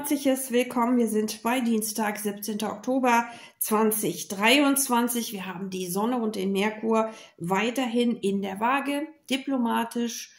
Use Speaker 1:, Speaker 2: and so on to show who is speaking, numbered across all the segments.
Speaker 1: herzliches Willkommen. Wir sind bei Dienstag, 17. Oktober 2023. Wir haben die Sonne und den Merkur weiterhin in der Waage, diplomatisch,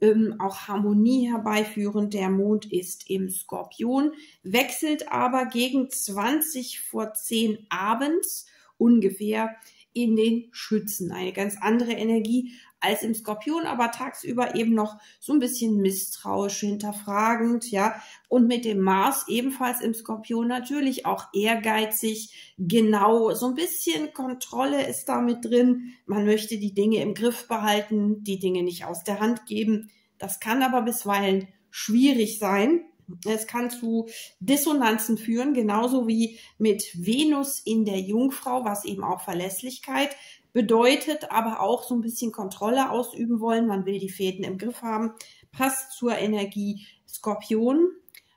Speaker 1: ähm, auch Harmonie herbeiführend. Der Mond ist im Skorpion, wechselt aber gegen 20 vor 10 abends ungefähr in den Schützen. Eine ganz andere Energie als im Skorpion, aber tagsüber eben noch so ein bisschen misstrauisch, hinterfragend, ja. Und mit dem Mars ebenfalls im Skorpion natürlich auch ehrgeizig, genau, so ein bisschen Kontrolle ist da mit drin. Man möchte die Dinge im Griff behalten, die Dinge nicht aus der Hand geben. Das kann aber bisweilen schwierig sein. Es kann zu Dissonanzen führen, genauso wie mit Venus in der Jungfrau, was eben auch Verlässlichkeit bedeutet, aber auch so ein bisschen Kontrolle ausüben wollen. Man will die Fäden im Griff haben. Passt zur Energie Skorpion,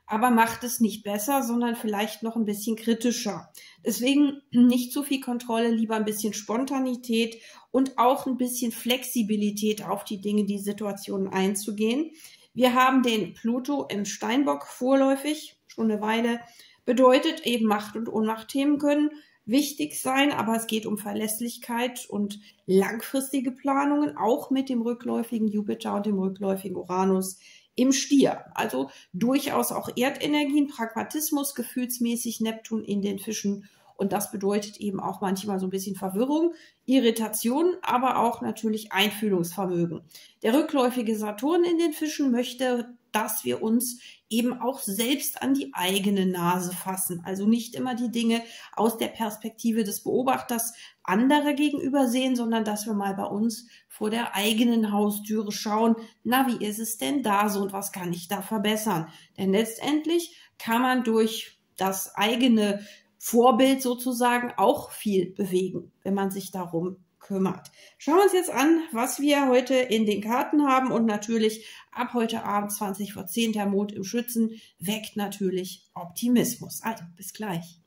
Speaker 1: aber macht es nicht besser, sondern vielleicht noch ein bisschen kritischer. Deswegen nicht zu viel Kontrolle, lieber ein bisschen Spontanität und auch ein bisschen Flexibilität auf die Dinge, die Situationen einzugehen. Wir haben den Pluto im Steinbock vorläufig, schon eine Weile. Bedeutet eben Macht- und Ohnmachtthemen können wichtig sein, aber es geht um Verlässlichkeit und langfristige Planungen, auch mit dem rückläufigen Jupiter und dem rückläufigen Uranus im Stier. Also durchaus auch Erdenergien, Pragmatismus, gefühlsmäßig Neptun in den Fischen und das bedeutet eben auch manchmal so ein bisschen Verwirrung, Irritation, aber auch natürlich Einfühlungsvermögen. Der rückläufige Saturn in den Fischen möchte, dass wir uns eben auch selbst an die eigene Nase fassen. Also nicht immer die Dinge aus der Perspektive des Beobachters anderer gegenüber sehen, sondern dass wir mal bei uns vor der eigenen Haustüre schauen, na, wie ist es denn da so und was kann ich da verbessern? Denn letztendlich kann man durch das eigene Vorbild sozusagen auch viel bewegen, wenn man sich darum kümmert. Schauen wir uns jetzt an, was wir heute in den Karten haben und natürlich ab heute Abend 20 vor 10 der Mond im Schützen weckt natürlich Optimismus. Also bis gleich.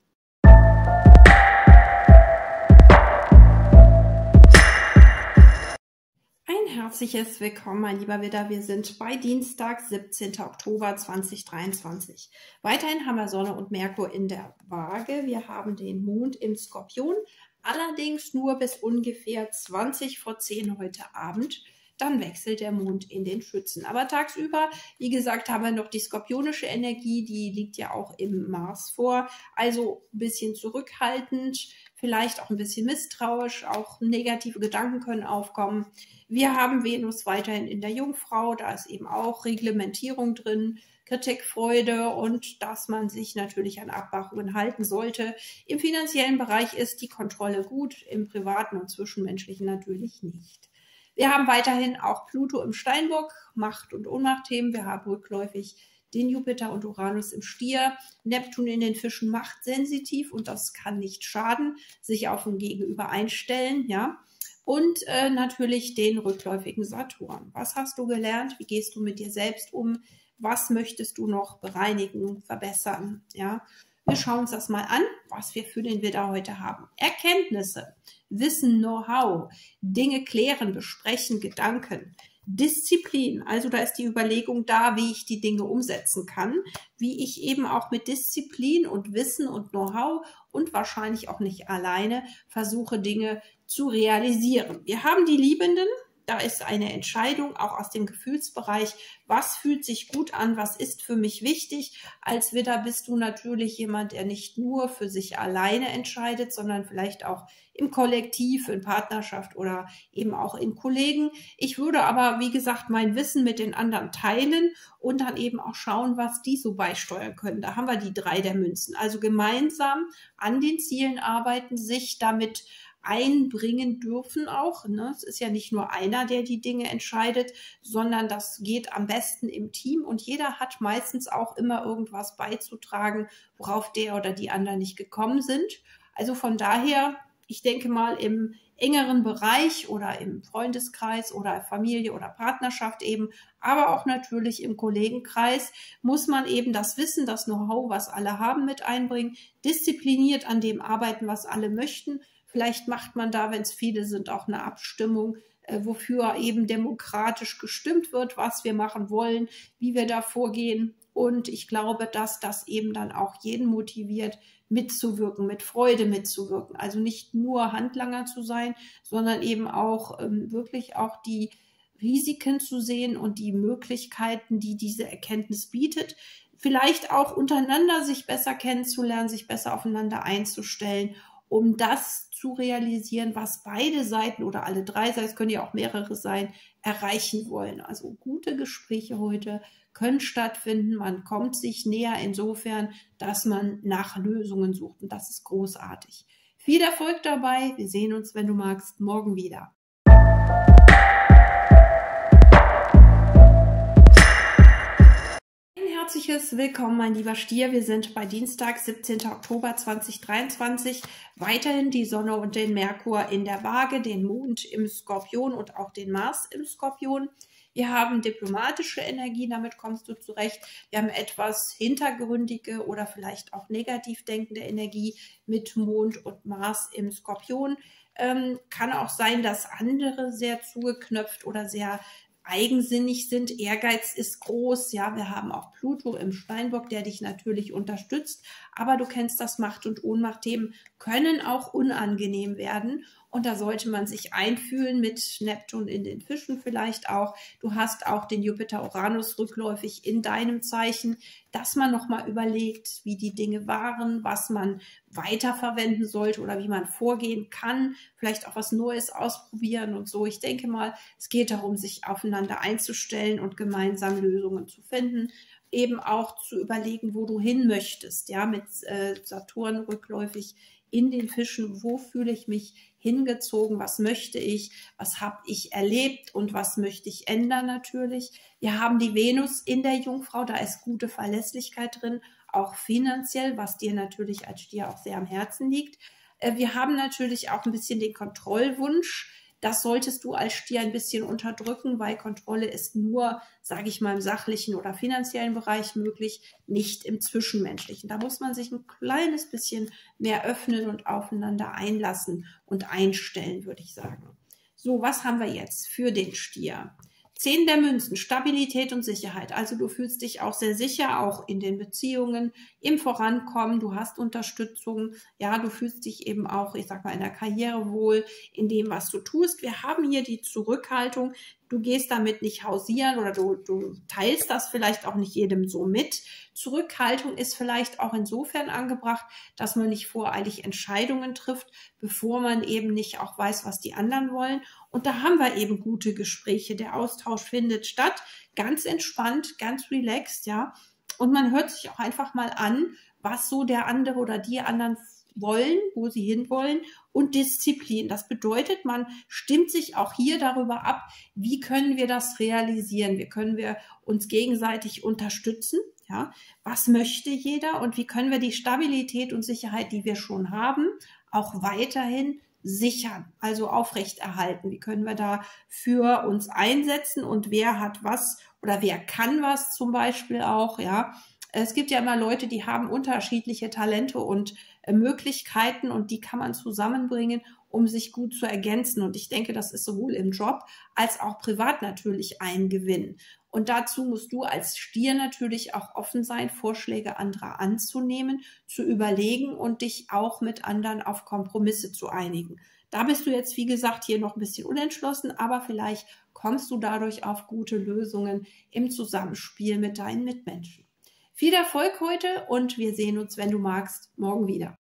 Speaker 1: herzliches Willkommen, mein lieber Widder. Wir sind bei Dienstag, 17. Oktober 2023. Weiterhin haben wir Sonne und Merkur in der Waage. Wir haben den Mond im Skorpion, allerdings nur bis ungefähr 20 vor 10 heute Abend. Dann wechselt der Mond in den Schützen. Aber tagsüber, wie gesagt, haben wir noch die skorpionische Energie, die liegt ja auch im Mars vor. Also ein bisschen zurückhaltend, vielleicht auch ein bisschen misstrauisch, auch negative Gedanken können aufkommen. Wir haben Venus weiterhin in der Jungfrau, da ist eben auch Reglementierung drin, Kritikfreude und dass man sich natürlich an Abmachungen halten sollte. Im finanziellen Bereich ist die Kontrolle gut, im privaten und zwischenmenschlichen natürlich nicht. Wir haben weiterhin auch Pluto im Steinbock, Macht- und Ohnmachtthemen. Wir haben rückläufig den Jupiter und Uranus im Stier, Neptun in den Fischen macht sensitiv und das kann nicht schaden, sich auf ein Gegenüber einstellen, ja und äh, natürlich den rückläufigen Saturn. Was hast du gelernt? Wie gehst du mit dir selbst um? Was möchtest du noch bereinigen, verbessern? Ja, wir schauen uns das mal an, was wir für den Widder heute haben. Erkenntnisse, Wissen, Know-how, Dinge klären, besprechen, Gedanken. Disziplin, also da ist die Überlegung da, wie ich die Dinge umsetzen kann, wie ich eben auch mit Disziplin und Wissen und Know-how und wahrscheinlich auch nicht alleine versuche, Dinge zu realisieren. Wir haben die Liebenden, da ist eine Entscheidung auch aus dem Gefühlsbereich, was fühlt sich gut an, was ist für mich wichtig. Als Widder bist du natürlich jemand, der nicht nur für sich alleine entscheidet, sondern vielleicht auch im Kollektiv, in Partnerschaft oder eben auch in Kollegen. Ich würde aber, wie gesagt, mein Wissen mit den anderen teilen und dann eben auch schauen, was die so beisteuern können. Da haben wir die drei der Münzen. Also gemeinsam an den Zielen arbeiten, sich damit einbringen dürfen auch. Ne? Es ist ja nicht nur einer, der die Dinge entscheidet, sondern das geht am besten im Team und jeder hat meistens auch immer irgendwas beizutragen, worauf der oder die anderen nicht gekommen sind. Also von daher, ich denke mal im engeren Bereich oder im Freundeskreis oder Familie oder Partnerschaft eben, aber auch natürlich im Kollegenkreis muss man eben das Wissen, das Know-how, was alle haben, mit einbringen, diszipliniert an dem arbeiten, was alle möchten, Vielleicht macht man da, wenn es viele sind, auch eine Abstimmung, äh, wofür eben demokratisch gestimmt wird, was wir machen wollen, wie wir da vorgehen. Und ich glaube, dass das eben dann auch jeden motiviert, mitzuwirken, mit Freude mitzuwirken. Also nicht nur Handlanger zu sein, sondern eben auch ähm, wirklich auch die Risiken zu sehen und die Möglichkeiten, die diese Erkenntnis bietet. Vielleicht auch untereinander sich besser kennenzulernen, sich besser aufeinander einzustellen, um das zu realisieren, was beide Seiten oder alle drei Seiten, es können ja auch mehrere sein, erreichen wollen. Also gute Gespräche heute können stattfinden. Man kommt sich näher insofern, dass man nach Lösungen sucht. Und das ist großartig. Viel Erfolg dabei. Wir sehen uns, wenn du magst, morgen wieder. Herzliches Willkommen, mein lieber Stier. Wir sind bei Dienstag, 17. Oktober 2023. Weiterhin die Sonne und den Merkur in der Waage, den Mond im Skorpion und auch den Mars im Skorpion. Wir haben diplomatische Energie, damit kommst du zurecht. Wir haben etwas hintergründige oder vielleicht auch negativ denkende Energie mit Mond und Mars im Skorpion. Ähm, kann auch sein, dass andere sehr zugeknöpft oder sehr eigensinnig sind. Ehrgeiz ist groß. Ja, wir haben auch Pluto im Steinbock, der dich natürlich unterstützt. Aber du kennst das Macht- und Ohnmacht-Themen können auch unangenehm werden. Und da sollte man sich einfühlen mit Neptun in den Fischen vielleicht auch. Du hast auch den Jupiter-Uranus rückläufig in deinem Zeichen, dass man nochmal überlegt, wie die Dinge waren, was man weiterverwenden sollte oder wie man vorgehen kann. Vielleicht auch was Neues ausprobieren und so. Ich denke mal, es geht darum, sich aufeinander einzustellen und gemeinsam Lösungen zu finden eben auch zu überlegen, wo du hin möchtest, ja, mit äh, Saturn rückläufig in den Fischen, wo fühle ich mich hingezogen, was möchte ich, was habe ich erlebt und was möchte ich ändern natürlich. Wir haben die Venus in der Jungfrau, da ist gute Verlässlichkeit drin, auch finanziell, was dir natürlich als Stier auch sehr am Herzen liegt. Äh, wir haben natürlich auch ein bisschen den Kontrollwunsch, das solltest du als Stier ein bisschen unterdrücken, weil Kontrolle ist nur, sage ich mal, im sachlichen oder finanziellen Bereich möglich, nicht im zwischenmenschlichen. Da muss man sich ein kleines bisschen mehr öffnen und aufeinander einlassen und einstellen, würde ich sagen. So, was haben wir jetzt für den Stier? Zehn der Münzen, Stabilität und Sicherheit. Also du fühlst dich auch sehr sicher, auch in den Beziehungen, im Vorankommen, du hast Unterstützung, ja, du fühlst dich eben auch, ich sag mal, in der Karriere wohl, in dem, was du tust. Wir haben hier die Zurückhaltung, du gehst damit nicht hausieren oder du, du teilst das vielleicht auch nicht jedem so mit. Zurückhaltung ist vielleicht auch insofern angebracht, dass man nicht voreilig Entscheidungen trifft, bevor man eben nicht auch weiß, was die anderen wollen. Und da haben wir eben gute Gespräche. Der Austausch findet statt, ganz entspannt, ganz relaxed, ja. Und man hört sich auch einfach mal an, was so der andere oder die anderen wollen, wo sie hinwollen und Disziplin. Das bedeutet, man stimmt sich auch hier darüber ab, wie können wir das realisieren? Wie können wir uns gegenseitig unterstützen? Ja, was möchte jeder und wie können wir die Stabilität und Sicherheit, die wir schon haben, auch weiterhin sichern, also aufrechterhalten? Wie können wir da für uns einsetzen und wer hat was oder wer kann was zum Beispiel auch, ja? Es gibt ja immer Leute, die haben unterschiedliche Talente und äh, Möglichkeiten und die kann man zusammenbringen, um sich gut zu ergänzen. Und ich denke, das ist sowohl im Job als auch privat natürlich ein Gewinn. Und dazu musst du als Stier natürlich auch offen sein, Vorschläge anderer anzunehmen, zu überlegen und dich auch mit anderen auf Kompromisse zu einigen. Da bist du jetzt, wie gesagt, hier noch ein bisschen unentschlossen, aber vielleicht kommst du dadurch auf gute Lösungen im Zusammenspiel mit deinen Mitmenschen. Viel Erfolg heute und wir sehen uns, wenn du magst, morgen wieder.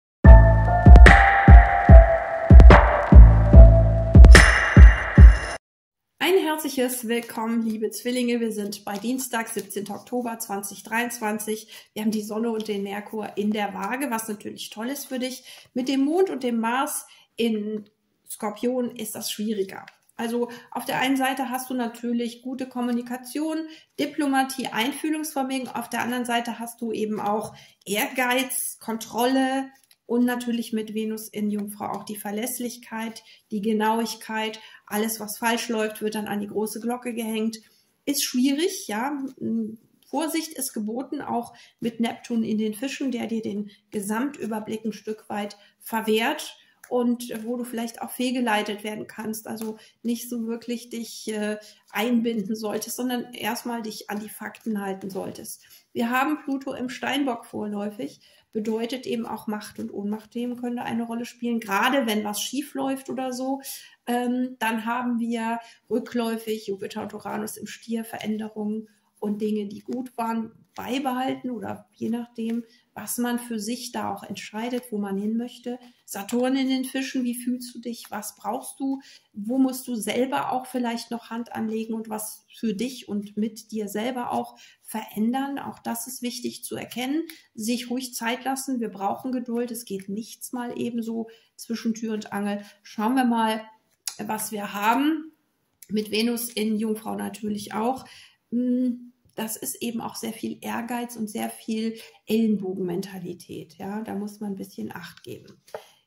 Speaker 1: Ein herzliches Willkommen, liebe Zwillinge. Wir sind bei Dienstag, 17. Oktober 2023. Wir haben die Sonne und den Merkur in der Waage, was natürlich toll ist für dich. Mit dem Mond und dem Mars in Skorpion ist das schwieriger. Also auf der einen Seite hast du natürlich gute Kommunikation, Diplomatie, Einfühlungsvermögen. Auf der anderen Seite hast du eben auch Ehrgeiz, Kontrolle und natürlich mit Venus in Jungfrau auch die Verlässlichkeit, die Genauigkeit. Alles, was falsch läuft, wird dann an die große Glocke gehängt. Ist schwierig, ja. Vorsicht ist geboten, auch mit Neptun in den Fischen, der dir den Gesamtüberblick ein Stück weit verwehrt und wo du vielleicht auch fehlgeleitet werden kannst. Also nicht so wirklich dich äh, einbinden solltest, sondern erstmal dich an die Fakten halten solltest. Wir haben Pluto im Steinbock vorläufig, bedeutet eben auch Macht und Ohnmachtthemen können da eine Rolle spielen, gerade wenn was schief läuft oder so. Ähm, dann haben wir rückläufig Jupiter und Uranus im Stier, Veränderungen und Dinge, die gut waren, beibehalten oder je nachdem, was man für sich da auch entscheidet, wo man hin möchte. Saturn in den Fischen, wie fühlst du dich? Was brauchst du? Wo musst du selber auch vielleicht noch Hand anlegen und was für dich und mit dir selber auch verändern? Auch das ist wichtig zu erkennen. Sich ruhig Zeit lassen. Wir brauchen Geduld. Es geht nichts mal ebenso zwischen Tür und Angel. Schauen wir mal, was wir haben. Mit Venus in Jungfrau natürlich auch. Hm, das ist eben auch sehr viel Ehrgeiz und sehr viel Ellenbogenmentalität. Ja, da muss man ein bisschen Acht geben.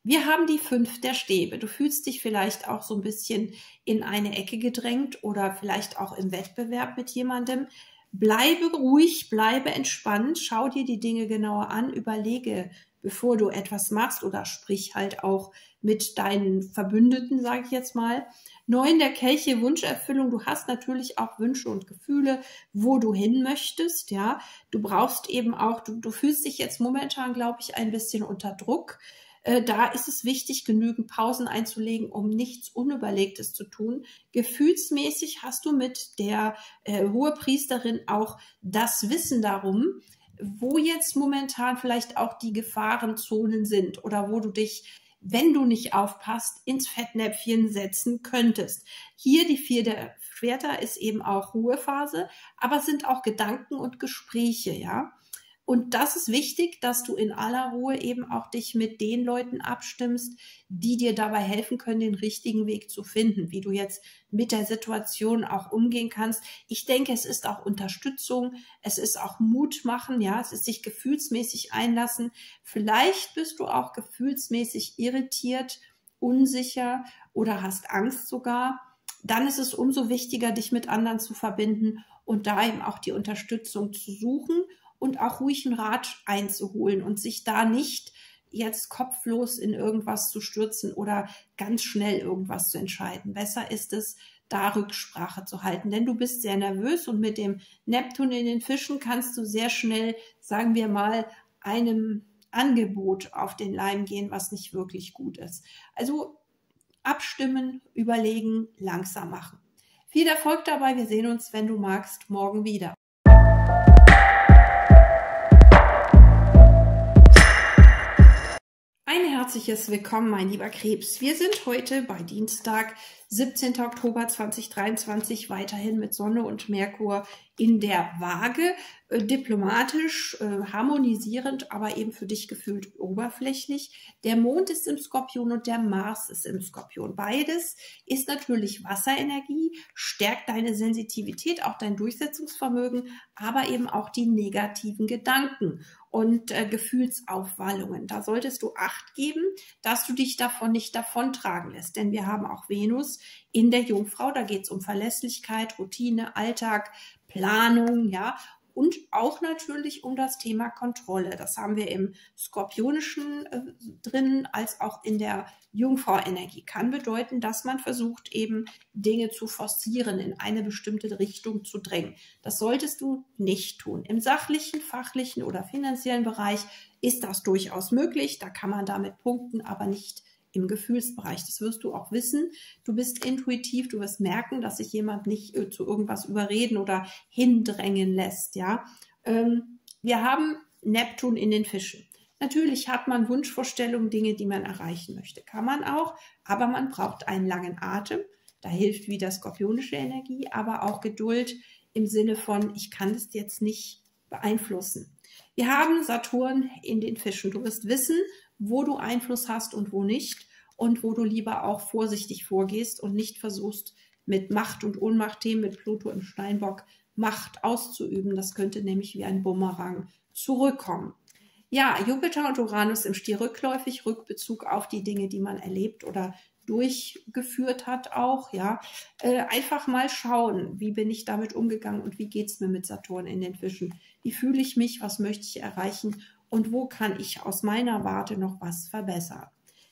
Speaker 1: Wir haben die fünf der Stäbe. Du fühlst dich vielleicht auch so ein bisschen in eine Ecke gedrängt oder vielleicht auch im Wettbewerb mit jemandem. Bleibe ruhig, bleibe entspannt, schau dir die Dinge genauer an, überlege, bevor du etwas machst oder sprich halt auch mit deinen Verbündeten, sage ich jetzt mal. Neun der Kelche Wunscherfüllung. Du hast natürlich auch Wünsche und Gefühle, wo du hin möchtest. Ja, du brauchst eben auch, du, du fühlst dich jetzt momentan, glaube ich, ein bisschen unter Druck. Äh, da ist es wichtig, genügend Pausen einzulegen, um nichts Unüberlegtes zu tun. Gefühlsmäßig hast du mit der äh, Hohepriesterin auch das Wissen darum, wo jetzt momentan vielleicht auch die Gefahrenzonen sind oder wo du dich wenn du nicht aufpasst, ins Fettnäpfchen setzen könntest. Hier die vier der Schwerter ist eben auch Ruhephase, aber es sind auch Gedanken und Gespräche, ja. Und das ist wichtig, dass du in aller Ruhe eben auch dich mit den Leuten abstimmst, die dir dabei helfen können, den richtigen Weg zu finden, wie du jetzt mit der Situation auch umgehen kannst. Ich denke, es ist auch Unterstützung, es ist auch Mut machen, ja, es ist sich gefühlsmäßig einlassen. Vielleicht bist du auch gefühlsmäßig irritiert, unsicher oder hast Angst sogar. Dann ist es umso wichtiger, dich mit anderen zu verbinden und da eben auch die Unterstützung zu suchen und auch ruhig einen Rat einzuholen und sich da nicht jetzt kopflos in irgendwas zu stürzen oder ganz schnell irgendwas zu entscheiden. Besser ist es, da Rücksprache zu halten, denn du bist sehr nervös und mit dem Neptun in den Fischen kannst du sehr schnell, sagen wir mal, einem Angebot auf den Leim gehen, was nicht wirklich gut ist. Also abstimmen, überlegen, langsam machen. Viel Erfolg dabei. Wir sehen uns, wenn du magst, morgen wieder. Ein herzliches Willkommen, mein lieber Krebs. Wir sind heute bei Dienstag, 17. Oktober 2023, weiterhin mit Sonne und Merkur in der Waage. Äh, diplomatisch, äh, harmonisierend, aber eben für dich gefühlt oberflächlich. Der Mond ist im Skorpion und der Mars ist im Skorpion. Beides ist natürlich Wasserenergie, stärkt deine Sensitivität, auch dein Durchsetzungsvermögen, aber eben auch die negativen Gedanken und äh, Gefühlsaufwallungen. Da solltest du Acht geben, dass du dich davon nicht davontragen lässt. Denn wir haben auch Venus in der Jungfrau. Da geht es um Verlässlichkeit, Routine, Alltag, Planung, ja und auch natürlich um das Thema Kontrolle. Das haben wir im Skorpionischen äh, drin, als auch in der Jungfrau-Energie. Kann bedeuten, dass man versucht, eben Dinge zu forcieren, in eine bestimmte Richtung zu drängen. Das solltest du nicht tun. Im sachlichen, fachlichen oder finanziellen Bereich ist das durchaus möglich. Da kann man damit punkten, aber nicht im Gefühlsbereich. Das wirst du auch wissen. Du bist intuitiv, du wirst merken, dass sich jemand nicht äh, zu irgendwas überreden oder hindrängen lässt, ja. Ähm, wir haben Neptun in den Fischen. Natürlich hat man Wunschvorstellungen, Dinge, die man erreichen möchte. Kann man auch, aber man braucht einen langen Atem. Da hilft wieder skorpionische Energie, aber auch Geduld im Sinne von, ich kann das jetzt nicht beeinflussen. Wir haben Saturn in den Fischen. Du wirst wissen, wo du Einfluss hast und wo nicht und wo du lieber auch vorsichtig vorgehst und nicht versuchst, mit Macht- und Ohnmacht-Themen mit Pluto im Steinbock Macht auszuüben. Das könnte nämlich wie ein Bumerang zurückkommen. Ja, Jupiter und Uranus im Stier rückläufig, Rückbezug auf die Dinge, die man erlebt oder durchgeführt hat auch, ja. Äh, einfach mal schauen, wie bin ich damit umgegangen und wie geht es mir mit Saturn in den Fischen? Wie fühle ich mich? Was möchte ich erreichen? Und wo kann ich aus meiner Warte noch was verbessern.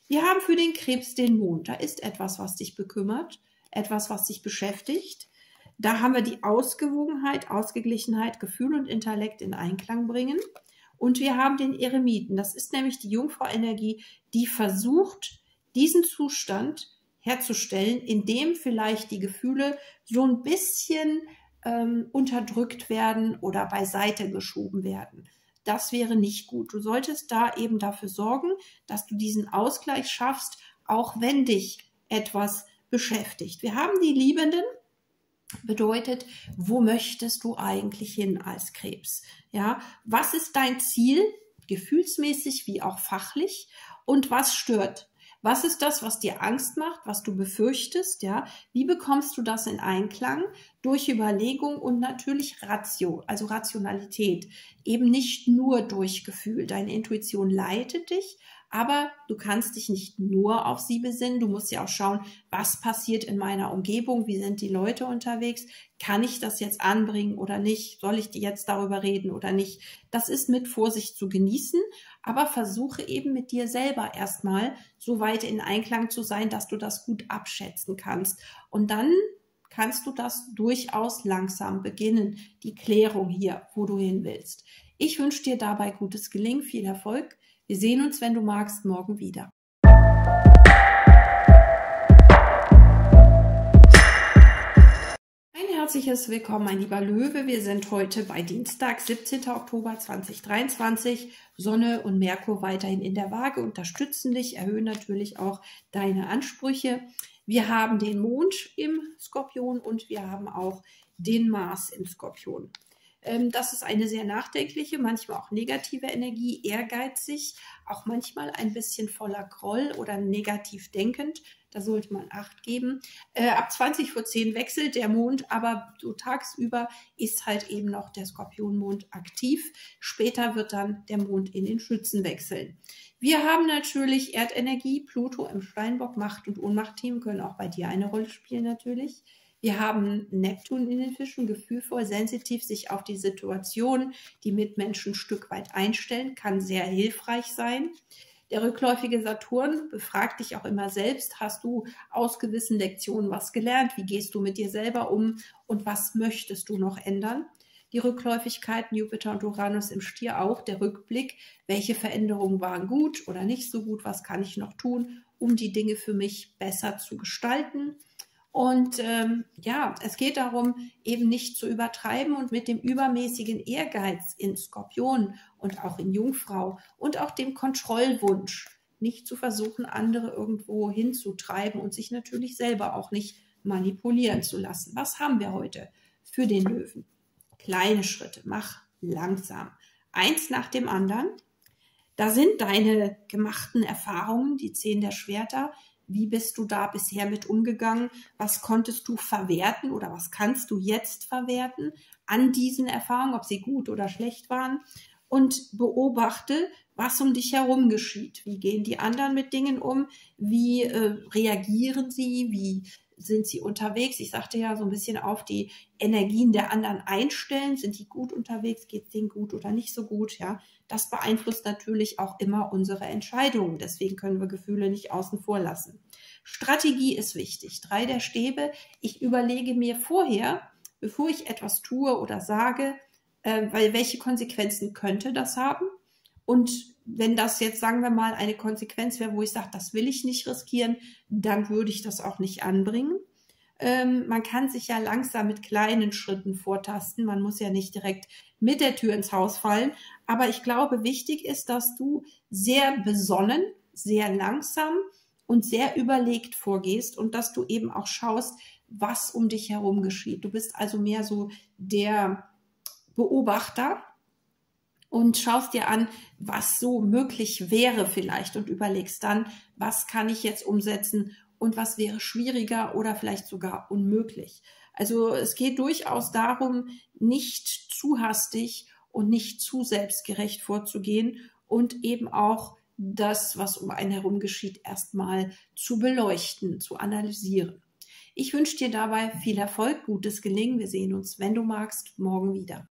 Speaker 1: Wir haben für den Krebs den Mond. Da ist etwas, was dich bekümmert, etwas, was dich beschäftigt. Da haben wir die Ausgewogenheit, Ausgeglichenheit, Gefühl und Intellekt in Einklang bringen. Und wir haben den Eremiten. Das ist nämlich die Jungfrau-Energie, die versucht, diesen Zustand herzustellen, in dem vielleicht die Gefühle so ein bisschen ähm, unterdrückt werden oder beiseite geschoben werden. Das wäre nicht gut. Du solltest da eben dafür sorgen, dass du diesen Ausgleich schaffst, auch wenn dich etwas beschäftigt. Wir haben die Liebenden, bedeutet, wo möchtest du eigentlich hin als Krebs? Ja, was ist dein Ziel, gefühlsmäßig wie auch fachlich? Und was stört? Was ist das, was dir Angst macht, was du befürchtest? Ja, wie bekommst du das in Einklang? Durch Überlegung und natürlich Ratio, also Rationalität. Eben nicht nur durch Gefühl. Deine Intuition leitet dich, aber du kannst dich nicht nur auf sie besinnen. Du musst ja auch schauen, was passiert in meiner Umgebung? Wie sind die Leute unterwegs? Kann ich das jetzt anbringen oder nicht? Soll ich jetzt darüber reden oder nicht? Das ist mit Vorsicht zu genießen, aber versuche eben mit dir selber erstmal so weit in Einklang zu sein, dass du das gut abschätzen kannst. Und dann kannst du das durchaus langsam beginnen, die Klärung hier, wo du hin willst. Ich wünsche dir dabei gutes Gelingen, viel Erfolg wir sehen uns, wenn du magst, morgen wieder. Herzliches Willkommen, mein lieber Löwe. Wir sind heute bei Dienstag, 17. Oktober 2023. Sonne und Merkur weiterhin in der Waage unterstützen dich, erhöhen natürlich auch deine Ansprüche. Wir haben den Mond im Skorpion und wir haben auch den Mars im Skorpion. Ähm, das ist eine sehr nachdenkliche, manchmal auch negative Energie, ehrgeizig, auch manchmal ein bisschen voller Groll oder negativ denkend. Da sollte man Acht geben. Äh, ab 20 vor 10 wechselt der Mond, aber so tagsüber ist halt eben noch der Skorpionmond aktiv. Später wird dann der Mond in den Schützen wechseln. Wir haben natürlich Erdenergie, Pluto im Steinbock, Macht- und Ohnmachtthemen können auch bei dir eine Rolle spielen natürlich. Wir haben Neptun in den Fischen, gefühlvoll, sensitiv, sich auf die Situation, die Mitmenschen ein Stück weit einstellen, kann sehr hilfreich sein. Der rückläufige Saturn befragt dich auch immer selbst. Hast du aus gewissen Lektionen was gelernt? Wie gehst du mit dir selber um? Und was möchtest du noch ändern? Die Rückläufigkeiten Jupiter und Uranus im Stier auch. Der Rückblick. Welche Veränderungen waren gut oder nicht so gut? Was kann ich noch tun, um die Dinge für mich besser zu gestalten? Und ähm, ja, es geht darum, eben nicht zu übertreiben und mit dem übermäßigen Ehrgeiz in Skorpion und auch in Jungfrau und auch dem Kontrollwunsch nicht zu versuchen, andere irgendwo hinzutreiben und sich natürlich selber auch nicht manipulieren zu lassen. Was haben wir heute für den Löwen? Kleine Schritte, mach langsam. Eins nach dem anderen. Da sind deine gemachten Erfahrungen, die Zehn der Schwerter, wie bist du da bisher mit umgegangen? Was konntest du verwerten oder was kannst du jetzt verwerten an diesen Erfahrungen, ob sie gut oder schlecht waren? Und beobachte, was um dich herum geschieht. Wie gehen die anderen mit Dingen um? Wie äh, reagieren sie? Wie sind sie unterwegs? Ich sagte ja so ein bisschen auf die Energien der anderen einstellen. Sind die gut unterwegs? Geht es denen gut oder nicht so gut? Ja, das beeinflusst natürlich auch immer unsere Entscheidungen. Deswegen können wir Gefühle nicht außen vor lassen. Strategie ist wichtig. Drei der Stäbe. Ich überlege mir vorher, bevor ich etwas tue oder sage, äh, weil welche Konsequenzen könnte das haben? Und wenn das jetzt, sagen wir mal, eine Konsequenz wäre, wo ich sage, das will ich nicht riskieren, dann würde ich das auch nicht anbringen. Ähm, man kann sich ja langsam mit kleinen Schritten vortasten. Man muss ja nicht direkt mit der Tür ins Haus fallen. Aber ich glaube, wichtig ist, dass du sehr besonnen, sehr langsam und sehr überlegt vorgehst und dass du eben auch schaust, was um dich herum geschieht. Du bist also mehr so der Beobachter und schaust dir an, was so möglich wäre vielleicht und überlegst dann, was kann ich jetzt umsetzen und was wäre schwieriger oder vielleicht sogar unmöglich. Also es geht durchaus darum, nicht zu hastig und nicht zu selbstgerecht vorzugehen und eben auch das, was um einen herum geschieht, erstmal zu beleuchten, zu analysieren. Ich wünsche dir dabei viel Erfolg, gutes Gelingen. Wir sehen uns, wenn du magst, morgen wieder.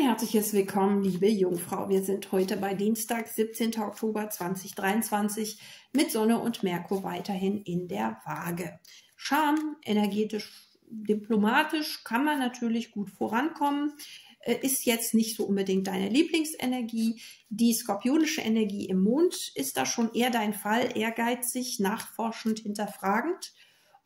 Speaker 1: Herzliches Willkommen, liebe Jungfrau. Wir sind heute bei Dienstag, 17. Oktober 2023 mit Sonne und Merkur weiterhin in der Waage. Charme, energetisch, diplomatisch kann man natürlich gut vorankommen. Äh, ist jetzt nicht so unbedingt deine Lieblingsenergie. Die skorpionische Energie im Mond ist da schon eher dein Fall, ehrgeizig, nachforschend, hinterfragend.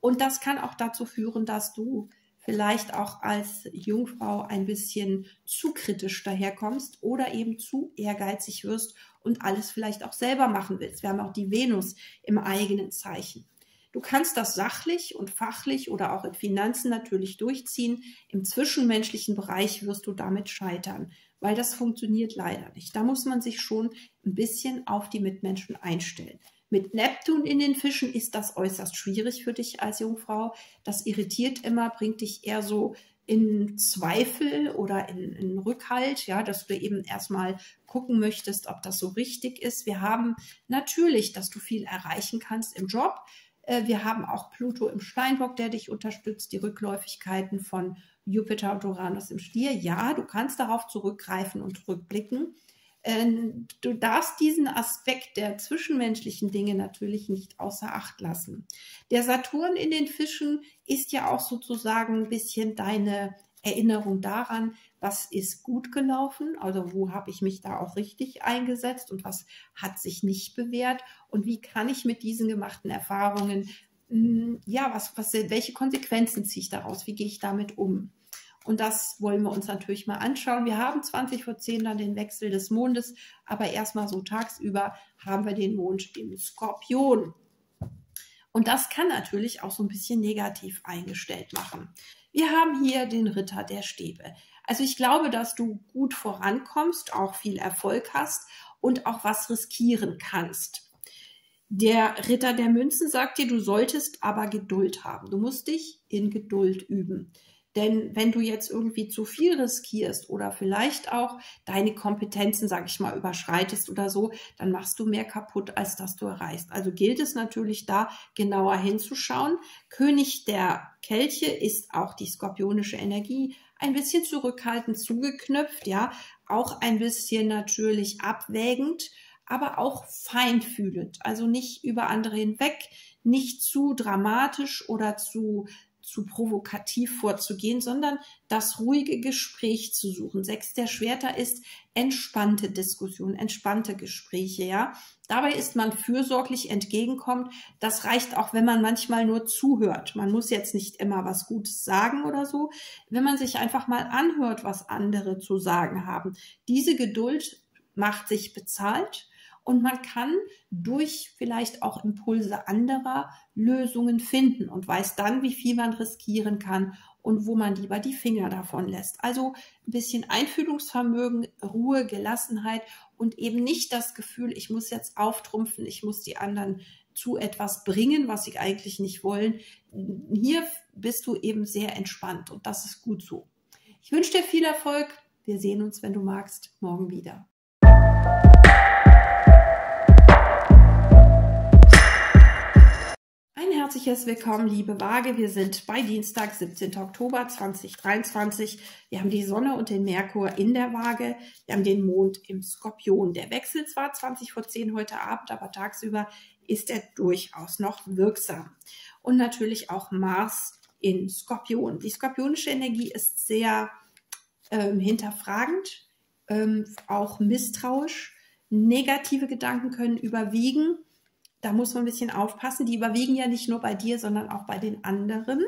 Speaker 1: Und das kann auch dazu führen, dass du vielleicht auch als Jungfrau ein bisschen zu kritisch daherkommst oder eben zu ehrgeizig wirst und alles vielleicht auch selber machen willst. Wir haben auch die Venus im eigenen Zeichen. Du kannst das sachlich und fachlich oder auch in Finanzen natürlich durchziehen. Im zwischenmenschlichen Bereich wirst du damit scheitern, weil das funktioniert leider nicht. Da muss man sich schon ein bisschen auf die Mitmenschen einstellen. Mit Neptun in den Fischen ist das äußerst schwierig für dich als Jungfrau. Das irritiert immer, bringt dich eher so in Zweifel oder in, in Rückhalt, ja, dass du eben erstmal gucken möchtest, ob das so richtig ist. Wir haben natürlich, dass du viel erreichen kannst im Job. Äh, wir haben auch Pluto im Steinbock, der dich unterstützt, die Rückläufigkeiten von Jupiter und Uranus im Stier. Ja, du kannst darauf zurückgreifen und zurückblicken. Ähm, du darfst diesen Aspekt der zwischenmenschlichen Dinge natürlich nicht außer Acht lassen. Der Saturn in den Fischen ist ja auch sozusagen ein bisschen deine Erinnerung daran, was ist gut gelaufen, also wo habe ich mich da auch richtig eingesetzt und was hat sich nicht bewährt und wie kann ich mit diesen gemachten Erfahrungen, hm, ja, was, was, welche Konsequenzen ziehe ich daraus, wie gehe ich damit um? Und das wollen wir uns natürlich mal anschauen. Wir haben 20 vor 10 dann den Wechsel des Mondes, aber erstmal so tagsüber haben wir den Mond im Skorpion. Und das kann natürlich auch so ein bisschen negativ eingestellt machen. Wir haben hier den Ritter der Stäbe. Also ich glaube, dass du gut vorankommst, auch viel Erfolg hast und auch was riskieren kannst. Der Ritter der Münzen sagt dir, du solltest aber Geduld haben. Du musst dich in Geduld üben. Denn wenn du jetzt irgendwie zu viel riskierst oder vielleicht auch deine Kompetenzen, sag ich mal, überschreitest oder so, dann machst du mehr kaputt, als dass du erreichst. Also gilt es natürlich da genauer hinzuschauen. König der Kelche ist auch die skorpionische Energie ein bisschen zurückhaltend zugeknöpft, ja, auch ein bisschen natürlich abwägend, aber auch feinfühlend, also nicht über andere hinweg, nicht zu dramatisch oder zu zu provokativ vorzugehen, sondern das ruhige Gespräch zu suchen. Sechs der Schwerter ist entspannte Diskussion, entspannte Gespräche, ja. Dabei ist man fürsorglich entgegenkommt. Das reicht auch, wenn man manchmal nur zuhört. Man muss jetzt nicht immer was Gutes sagen oder so. Wenn man sich einfach mal anhört, was andere zu sagen haben. Diese Geduld macht sich bezahlt und man kann durch vielleicht auch Impulse anderer Lösungen finden und weiß dann, wie viel man riskieren kann und wo man lieber die Finger davon lässt. Also ein bisschen Einfühlungsvermögen, Ruhe, Gelassenheit und eben nicht das Gefühl, ich muss jetzt auftrumpfen, ich muss die anderen zu etwas bringen, was sie eigentlich nicht wollen. Hier bist du eben sehr entspannt und das ist gut so. Ich wünsche dir viel Erfolg. Wir sehen uns, wenn du magst, morgen wieder. Herzliches Willkommen, liebe Waage. Wir sind bei Dienstag, 17. Oktober 2023. Wir haben die Sonne und den Merkur in der Waage. Wir haben den Mond im Skorpion. Der wechselt zwar 20 vor 10 heute Abend, aber tagsüber ist er durchaus noch wirksam. Und natürlich auch Mars in Skorpion. Die skorpionische Energie ist sehr ähm, hinterfragend, ähm, auch misstrauisch. Negative Gedanken können überwiegen da muss man ein bisschen aufpassen. Die überwiegen ja nicht nur bei dir, sondern auch bei den anderen.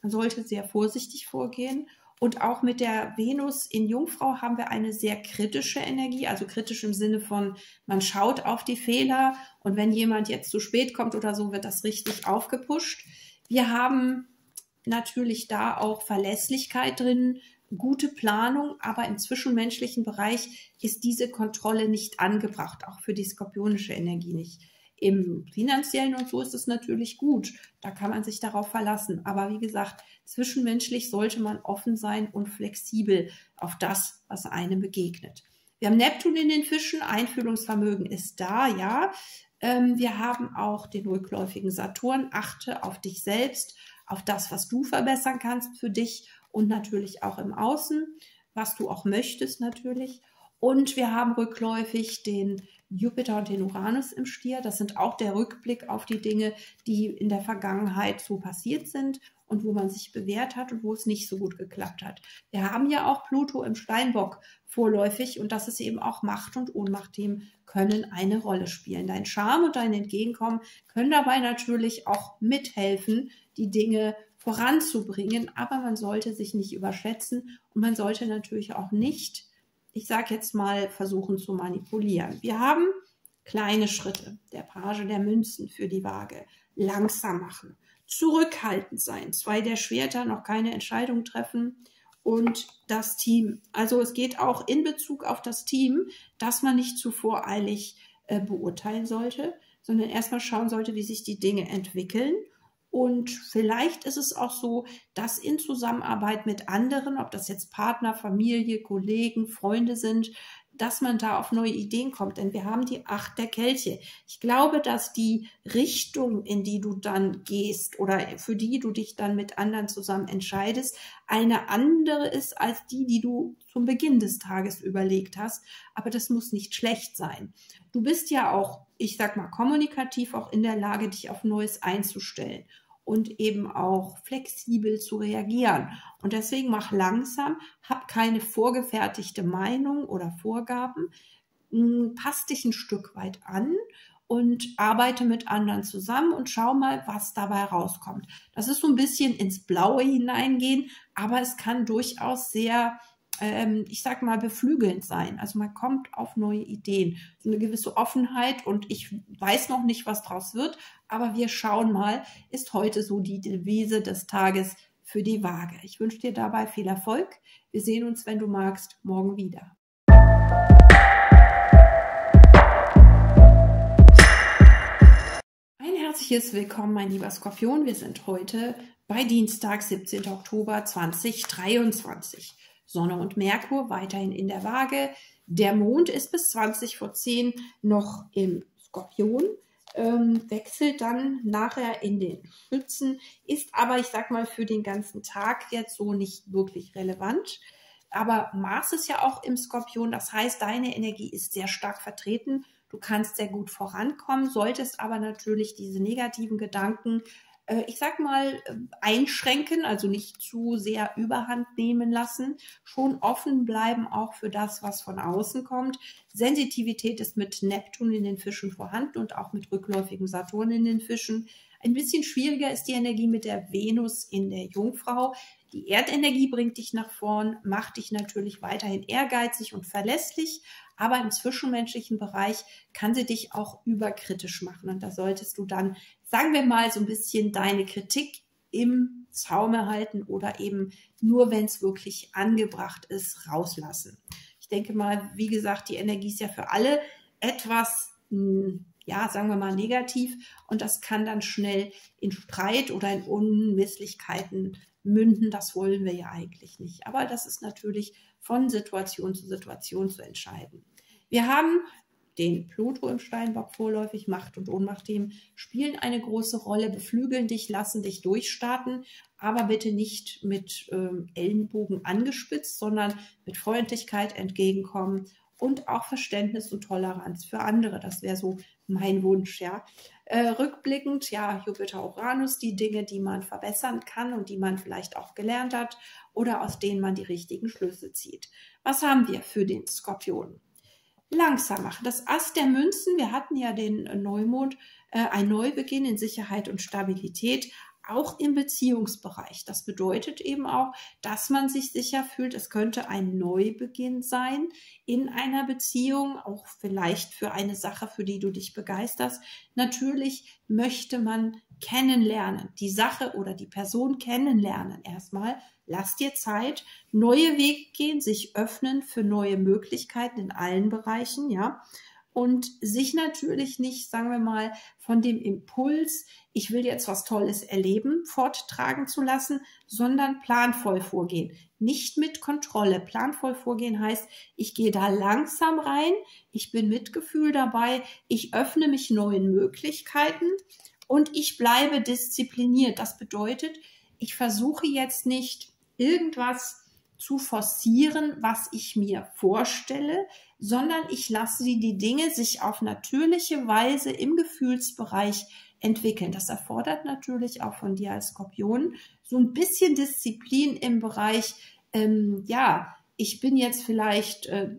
Speaker 1: Man sollte sehr vorsichtig vorgehen. Und auch mit der Venus in Jungfrau haben wir eine sehr kritische Energie, also kritisch im Sinne von, man schaut auf die Fehler und wenn jemand jetzt zu spät kommt oder so, wird das richtig aufgepusht. Wir haben natürlich da auch Verlässlichkeit drin, gute Planung, aber im zwischenmenschlichen Bereich ist diese Kontrolle nicht angebracht, auch für die skorpionische Energie nicht. Im finanziellen und so ist es natürlich gut. Da kann man sich darauf verlassen. Aber wie gesagt, zwischenmenschlich sollte man offen sein und flexibel auf das, was einem begegnet. Wir haben Neptun in den Fischen. Einfühlungsvermögen ist da, ja. Ähm, wir haben auch den rückläufigen Saturn. Achte auf dich selbst, auf das, was du verbessern kannst für dich und natürlich auch im Außen. was du auch möchtest natürlich. Und wir haben rückläufig den Jupiter und den Uranus im Stier. Das sind auch der Rückblick auf die Dinge, die in der Vergangenheit so passiert sind und wo man sich bewährt hat und wo es nicht so gut geklappt hat. Wir haben ja auch Pluto im Steinbock vorläufig und das ist eben auch Macht und Ohnmachtthemen können eine Rolle spielen. Dein Charme und dein Entgegenkommen können dabei natürlich auch mithelfen, die Dinge voranzubringen, aber man sollte sich nicht überschätzen und man sollte natürlich auch nicht ich sage jetzt mal, versuchen zu manipulieren. Wir haben kleine Schritte, der Page der Münzen für die Waage, langsam machen, zurückhaltend sein, zwei der Schwerter, noch keine Entscheidung treffen und das Team. Also es geht auch in Bezug auf das Team, dass man nicht zu voreilig äh, beurteilen sollte, sondern erstmal schauen sollte, wie sich die Dinge entwickeln und vielleicht ist es auch so, dass in Zusammenarbeit mit anderen, ob das jetzt Partner, Familie, Kollegen, Freunde sind, dass man da auf neue Ideen kommt. Denn wir haben die Acht der Kelche. Ich glaube, dass die Richtung, in die du dann gehst oder für die du dich dann mit anderen zusammen entscheidest, eine andere ist als die, die du zum Beginn des Tages überlegt hast. Aber das muss nicht schlecht sein. Du bist ja auch, ich sag mal, kommunikativ auch in der Lage, dich auf Neues einzustellen und eben auch flexibel zu reagieren. Und deswegen mach langsam, hab keine vorgefertigte Meinung oder Vorgaben, hm, pass dich ein Stück weit an und arbeite mit anderen zusammen und schau mal, was dabei rauskommt. Das ist so ein bisschen ins Blaue hineingehen, aber es kann durchaus sehr ähm, ich sag mal, beflügelnd sein. Also man kommt auf neue Ideen, so eine gewisse Offenheit und ich weiß noch nicht, was draus wird, aber wir schauen mal, ist heute so die Devise des Tages für die Waage. Ich wünsche dir dabei viel Erfolg. Wir sehen uns, wenn du magst, morgen wieder. Ein herzliches Willkommen, mein lieber Skorpion. Wir sind heute bei Dienstag, 17. Oktober 2023. Sonne und Merkur weiterhin in der Waage. Der Mond ist bis 20 vor 10 noch im Skorpion, ähm, wechselt dann nachher in den Schützen, ist aber, ich sag mal, für den ganzen Tag jetzt so nicht wirklich relevant. Aber Mars ist ja auch im Skorpion, das heißt, deine Energie ist sehr stark vertreten. Du kannst sehr gut vorankommen, solltest aber natürlich diese negativen Gedanken ich sag mal, äh, einschränken, also nicht zu sehr überhand nehmen lassen, schon offen bleiben auch für das, was von außen kommt. Sensitivität ist mit Neptun in den Fischen vorhanden und auch mit rückläufigem Saturn in den Fischen. Ein bisschen schwieriger ist die Energie mit der Venus in der Jungfrau. Die Erdenergie bringt dich nach vorn, macht dich natürlich weiterhin ehrgeizig und verlässlich, aber im zwischenmenschlichen Bereich kann sie dich auch überkritisch machen. Und da solltest du dann, sagen wir mal, so ein bisschen deine Kritik im Zaume halten oder eben nur, wenn es wirklich angebracht ist, rauslassen. Ich denke mal, wie gesagt, die Energie ist ja für alle etwas, hm, ja, sagen wir mal negativ und das kann dann schnell in Streit oder in Unmisslichkeiten münden. Das wollen wir ja eigentlich nicht. Aber das ist natürlich von Situation zu Situation zu entscheiden. Wir haben den Pluto im Steinbock vorläufig, Macht und Ohnmachtthemen spielen eine große Rolle, beflügeln dich, lassen dich durchstarten, aber bitte nicht mit ähm, Ellenbogen angespitzt, sondern mit Freundlichkeit entgegenkommen und auch Verständnis und Toleranz für andere. Das wäre so mein Wunsch, ja. Äh, rückblickend, ja, Jupiter, Uranus, die Dinge, die man verbessern kann und die man vielleicht auch gelernt hat oder aus denen man die richtigen Schlüsse zieht. Was haben wir für den Skorpion? Langsam machen. Das Ass der Münzen, wir hatten ja den Neumond, äh, ein Neubeginn in Sicherheit und Stabilität, auch im Beziehungsbereich. Das bedeutet eben auch, dass man sich sicher fühlt, es könnte ein Neubeginn sein in einer Beziehung, auch vielleicht für eine Sache, für die du dich begeisterst. Natürlich möchte man kennenlernen, die Sache oder die Person kennenlernen erstmal, Lass dir Zeit, neue Wege gehen, sich öffnen für neue Möglichkeiten in allen Bereichen, ja. Und sich natürlich nicht, sagen wir mal, von dem Impuls, ich will jetzt was Tolles erleben, forttragen zu lassen, sondern planvoll vorgehen. Nicht mit Kontrolle. Planvoll vorgehen heißt, ich gehe da langsam rein, ich bin Mitgefühl dabei, ich öffne mich neuen Möglichkeiten und ich bleibe diszipliniert. Das bedeutet, ich versuche jetzt nicht irgendwas zu forcieren, was ich mir vorstelle, sondern ich lasse die Dinge sich auf natürliche Weise im Gefühlsbereich entwickeln. Das erfordert natürlich auch von dir als Skorpion so ein bisschen Disziplin im Bereich, ähm, ja, ich bin jetzt vielleicht äh,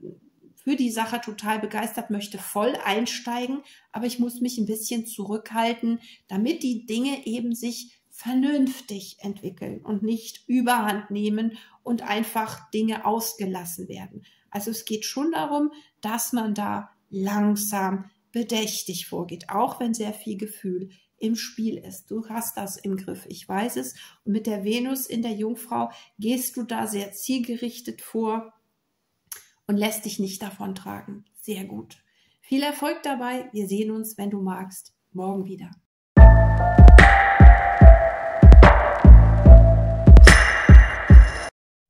Speaker 1: für die Sache total begeistert, möchte voll einsteigen, aber ich muss mich ein bisschen zurückhalten, damit die Dinge eben sich vernünftig entwickeln und nicht überhand nehmen und einfach Dinge ausgelassen werden. Also es geht schon darum, dass man da langsam bedächtig vorgeht, auch wenn sehr viel Gefühl im Spiel ist. Du hast das im Griff, ich weiß es. Und mit der Venus in der Jungfrau gehst du da sehr zielgerichtet vor und lässt dich nicht davon tragen. Sehr gut. Viel Erfolg dabei. Wir sehen uns, wenn du magst, morgen wieder.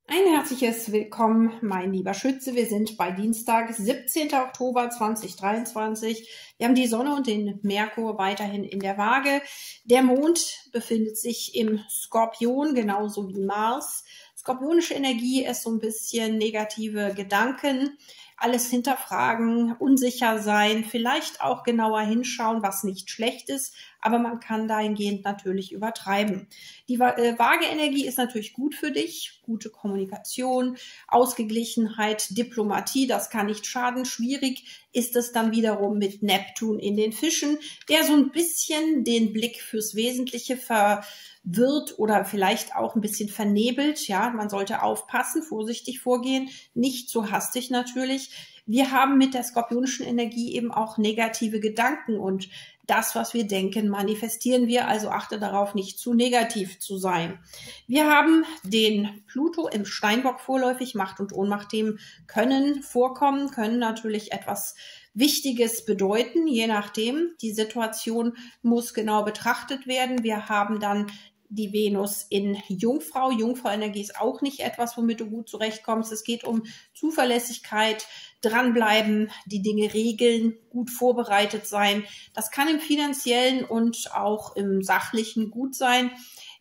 Speaker 1: Ein herzliches Willkommen, mein lieber Schütze. Wir sind bei Dienstag, 17. Oktober 2023. Wir haben die Sonne und den Merkur weiterhin in der Waage. Der Mond befindet sich im Skorpion, genauso wie Mars. Skorpionische Energie ist so ein bisschen negative Gedanken, alles hinterfragen, unsicher sein, vielleicht auch genauer hinschauen, was nicht schlecht ist, aber man kann dahingehend natürlich übertreiben. Die äh, vage Energie ist natürlich gut für dich, gute Kommunikation, Ausgeglichenheit, Diplomatie, das kann nicht schaden. Schwierig ist es dann wiederum mit Neptun in den Fischen, der so ein bisschen den Blick fürs Wesentliche verwirrt oder vielleicht auch ein bisschen vernebelt. Ja, man sollte aufpassen, vorsichtig vorgehen, nicht zu hastig natürlich. Wir haben mit der skorpionischen Energie eben auch negative Gedanken und das, was wir denken, manifestieren wir. Also achte darauf, nicht zu negativ zu sein. Wir haben den Pluto im Steinbock vorläufig. Macht und Ohnmachtthemen können vorkommen, können natürlich etwas Wichtiges bedeuten, je nachdem. Die Situation muss genau betrachtet werden. Wir haben dann die Venus in Jungfrau. Jungfrau-Energie ist auch nicht etwas, womit du gut zurechtkommst. Es geht um Zuverlässigkeit, dranbleiben, die Dinge regeln, gut vorbereitet sein. Das kann im finanziellen und auch im sachlichen gut sein.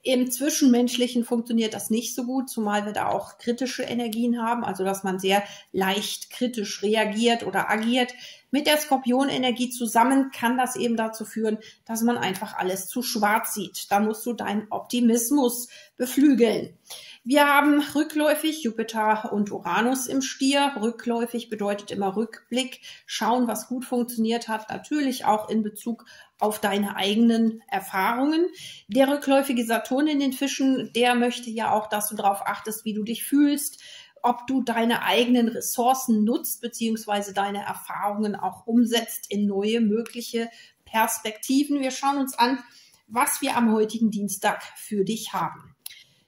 Speaker 1: Im Zwischenmenschlichen funktioniert das nicht so gut, zumal wir da auch kritische Energien haben, also dass man sehr leicht kritisch reagiert oder agiert. Mit der Skorpionenergie zusammen kann das eben dazu führen, dass man einfach alles zu schwarz sieht. Da musst du deinen Optimismus beflügeln. Wir haben rückläufig Jupiter und Uranus im Stier. Rückläufig bedeutet immer Rückblick, schauen, was gut funktioniert hat, natürlich auch in Bezug auf deine eigenen Erfahrungen. Der rückläufige Saturn in den Fischen, der möchte ja auch, dass du darauf achtest, wie du dich fühlst, ob du deine eigenen Ressourcen nutzt, beziehungsweise deine Erfahrungen auch umsetzt in neue mögliche Perspektiven. Wir schauen uns an, was wir am heutigen Dienstag für dich haben.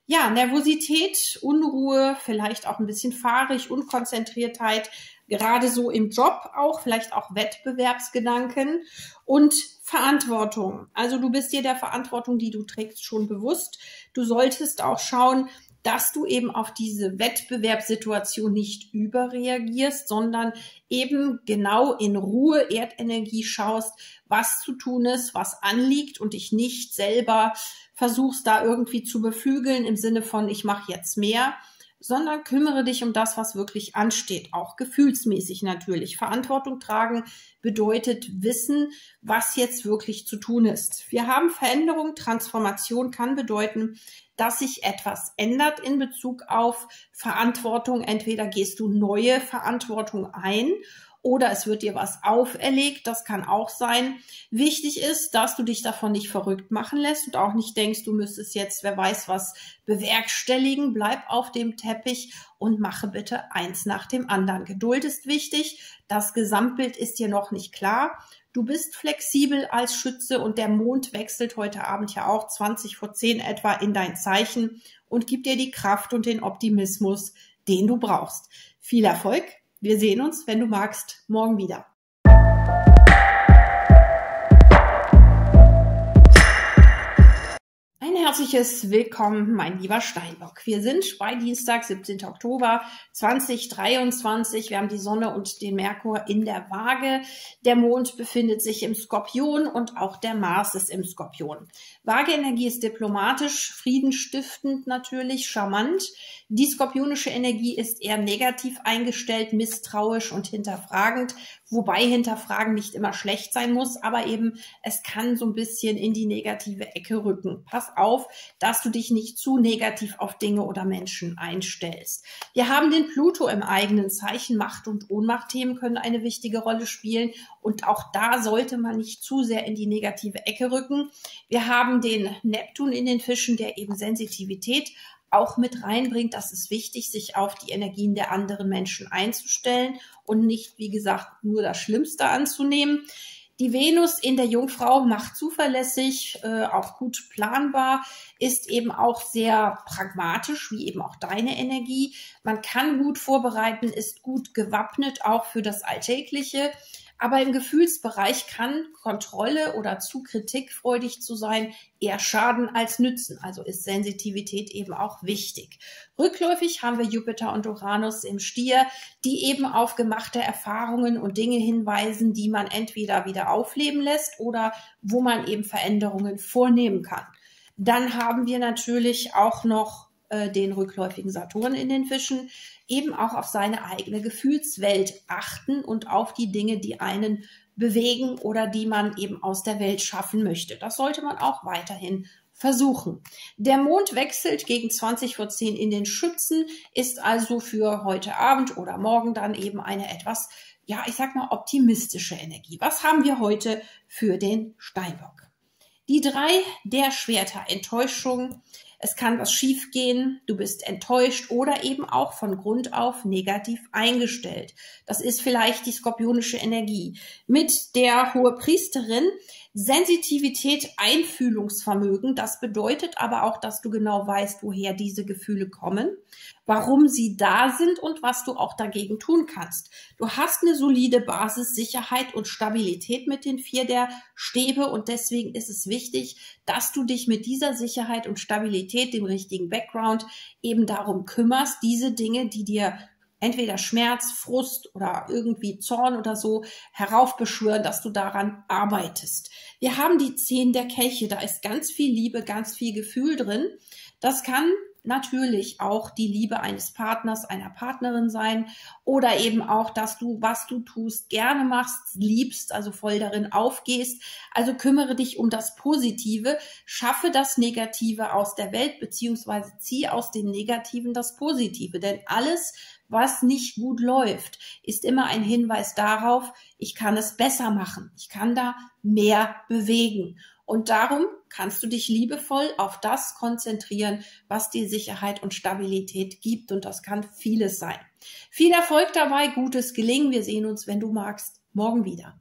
Speaker 1: Ja, Nervosität, Unruhe, vielleicht auch ein bisschen fahrig, Unkonzentriertheit, gerade so im Job auch, vielleicht auch Wettbewerbsgedanken und Verantwortung. Also du bist dir der Verantwortung, die du trägst, schon bewusst. Du solltest auch schauen, dass du eben auf diese Wettbewerbssituation nicht überreagierst, sondern eben genau in Ruhe Erdenergie schaust, was zu tun ist, was anliegt und dich nicht selber versuchst da irgendwie zu beflügeln im Sinne von, ich mache jetzt mehr, sondern kümmere dich um das, was wirklich ansteht, auch gefühlsmäßig natürlich. Verantwortung tragen bedeutet wissen, was jetzt wirklich zu tun ist. Wir haben Veränderung, Transformation kann bedeuten, dass sich etwas ändert in Bezug auf Verantwortung. Entweder gehst du neue Verantwortung ein oder es wird dir was auferlegt, das kann auch sein. Wichtig ist, dass du dich davon nicht verrückt machen lässt und auch nicht denkst, du müsstest jetzt, wer weiß was, bewerkstelligen. Bleib auf dem Teppich und mache bitte eins nach dem anderen. Geduld ist wichtig. Das Gesamtbild ist dir noch nicht klar. Du bist flexibel als Schütze und der Mond wechselt heute Abend ja auch 20 vor 10 etwa in dein Zeichen und gibt dir die Kraft und den Optimismus, den du brauchst. Viel Erfolg wir sehen uns, wenn du magst, morgen wieder. Herzliches Willkommen, mein lieber Steinbock. Wir sind bei Dienstag, 17. Oktober 2023. Wir haben die Sonne und den Merkur in der Waage. Der Mond befindet sich im Skorpion und auch der Mars ist im Skorpion. Waageenergie ist diplomatisch, friedenstiftend natürlich, charmant. Die skorpionische Energie ist eher negativ eingestellt, misstrauisch und hinterfragend, wobei hinterfragen nicht immer schlecht sein muss, aber eben es kann so ein bisschen in die negative Ecke rücken. Pass auf, dass du dich nicht zu negativ auf Dinge oder Menschen einstellst. Wir haben den Pluto im eigenen Zeichen. Macht- und Ohnmachtthemen können eine wichtige Rolle spielen. Und auch da sollte man nicht zu sehr in die negative Ecke rücken. Wir haben den Neptun in den Fischen, der eben Sensitivität auch mit reinbringt. Das ist wichtig, sich auf die Energien der anderen Menschen einzustellen und nicht, wie gesagt, nur das Schlimmste anzunehmen. Die Venus in der Jungfrau macht zuverlässig, äh, auch gut planbar, ist eben auch sehr pragmatisch, wie eben auch deine Energie. Man kann gut vorbereiten, ist gut gewappnet, auch für das Alltägliche. Aber im Gefühlsbereich kann Kontrolle oder zu kritikfreudig zu sein eher schaden als nützen. Also ist Sensitivität eben auch wichtig. Rückläufig haben wir Jupiter und Uranus im Stier, die eben auf gemachte Erfahrungen und Dinge hinweisen, die man entweder wieder aufleben lässt oder wo man eben Veränderungen vornehmen kann. Dann haben wir natürlich auch noch äh, den rückläufigen Saturn in den Fischen, eben auch auf seine eigene Gefühlswelt achten und auf die Dinge, die einen bewegen oder die man eben aus der Welt schaffen möchte. Das sollte man auch weiterhin versuchen. Der Mond wechselt gegen 20 vor 10 in den Schützen, ist also für heute Abend oder morgen dann eben eine etwas, ja, ich sag mal, optimistische Energie. Was haben wir heute für den Steinbock? Die drei der Schwerter, Enttäuschung, es kann was schiefgehen, du bist enttäuscht oder eben auch von Grund auf negativ eingestellt. Das ist vielleicht die skorpionische Energie. Mit der hohe Priesterin Sensitivität, Einfühlungsvermögen. Das bedeutet aber auch, dass du genau weißt, woher diese Gefühle kommen, warum sie da sind und was du auch dagegen tun kannst. Du hast eine solide Basis, Sicherheit und Stabilität mit den vier der Stäbe und deswegen ist es wichtig, dass du dich mit dieser Sicherheit und Stabilität, dem richtigen Background eben darum kümmerst, diese Dinge, die dir entweder Schmerz, Frust oder irgendwie Zorn oder so heraufbeschwören, dass du daran arbeitest. Wir haben die Zehn der Kelche, da ist ganz viel Liebe, ganz viel Gefühl drin. Das kann natürlich auch die Liebe eines Partners, einer Partnerin sein oder eben auch, dass du, was du tust, gerne machst, liebst, also voll darin aufgehst. Also kümmere dich um das Positive, schaffe das Negative aus der Welt, beziehungsweise zieh aus dem Negativen das Positive. Denn alles, was nicht gut läuft, ist immer ein Hinweis darauf, ich kann es besser machen. Ich kann da mehr bewegen. Und darum kannst du dich liebevoll auf das konzentrieren, was dir Sicherheit und Stabilität gibt. Und das kann vieles sein. Viel Erfolg dabei, gutes Gelingen. Wir sehen uns, wenn du magst, morgen wieder.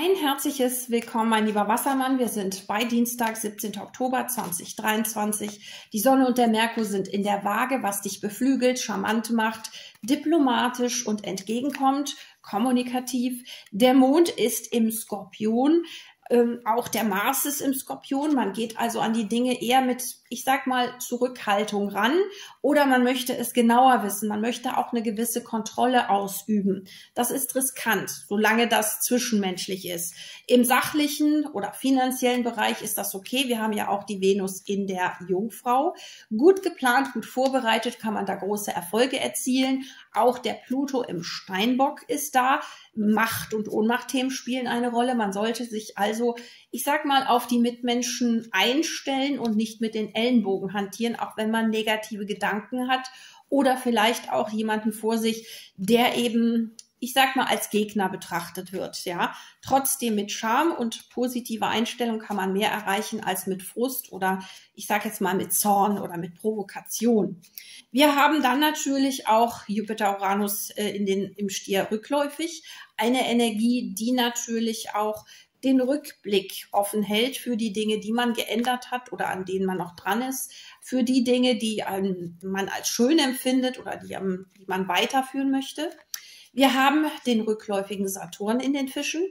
Speaker 1: Ein herzliches Willkommen, mein lieber Wassermann. Wir sind bei Dienstag, 17. Oktober 2023. Die Sonne und der Merkur sind in der Waage, was dich beflügelt, charmant macht, diplomatisch und entgegenkommt, kommunikativ. Der Mond ist im Skorpion, ähm, auch der Mars ist im Skorpion. Man geht also an die Dinge eher mit, ich sag mal, Zurückhaltung ran. Oder man möchte es genauer wissen. Man möchte auch eine gewisse Kontrolle ausüben. Das ist riskant, solange das zwischenmenschlich ist. Im sachlichen oder finanziellen Bereich ist das okay. Wir haben ja auch die Venus in der Jungfrau. Gut geplant, gut vorbereitet kann man da große Erfolge erzielen. Auch der Pluto im Steinbock ist da. Macht- und Ohnmachtthemen spielen eine Rolle. Man sollte sich also, ich sag mal, auf die Mitmenschen einstellen und nicht mit den Ellenbogen hantieren, auch wenn man negative Gedanken hat oder vielleicht auch jemanden vor sich, der eben ich sag mal, als Gegner betrachtet wird, ja. Trotzdem mit Charme und positiver Einstellung kann man mehr erreichen als mit Frust oder ich sag jetzt mal mit Zorn oder mit Provokation. Wir haben dann natürlich auch Jupiter Uranus äh, in den, im Stier rückläufig. Eine Energie, die natürlich auch den Rückblick offen hält für die Dinge, die man geändert hat oder an denen man noch dran ist, für die Dinge, die man als schön empfindet oder die, die man weiterführen möchte. Wir haben den rückläufigen Saturn in den Fischen